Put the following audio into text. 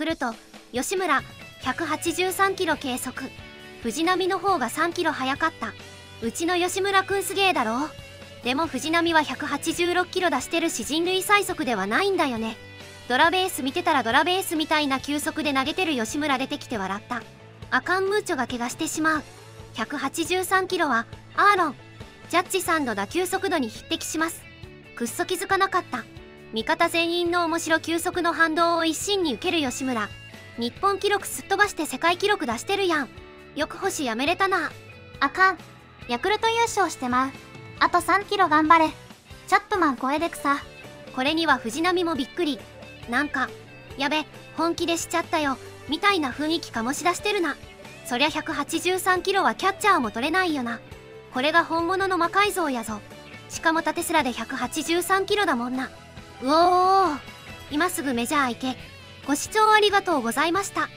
クルト吉村183キロ計測。藤波の方が3キロ早かった。うちの吉村くんすげえだろ。でも藤波は186キロ出してるし人類最速ではないんだよね。ドラベース見てたらドラベースみたいな球速で投げてる吉村出てきて笑った。アカンムーチョが怪我してしまう。183キロはアーロンジャッジさんの打球速度に匹敵します。くっそ気づかなかった。味方全員の面白球速の反動を一心に受ける吉村。日本記録すっ飛ばして世界記録出してるやん。よく星やめれたな。あかん。ヤクルト優勝してまう。あと3キロ頑張れ。チャップマン超えでくさ。これには藤波もびっくり。なんかやべ本気でしちゃったよ。みたいな雰囲気醸し出してるな。そりゃ183キロはキャッチャーも取れないよな。これが本物の魔改造やぞ。しかも縦スラで183キロだもんな。うおー今すぐメジャー行け。ご視聴ありがとうございました。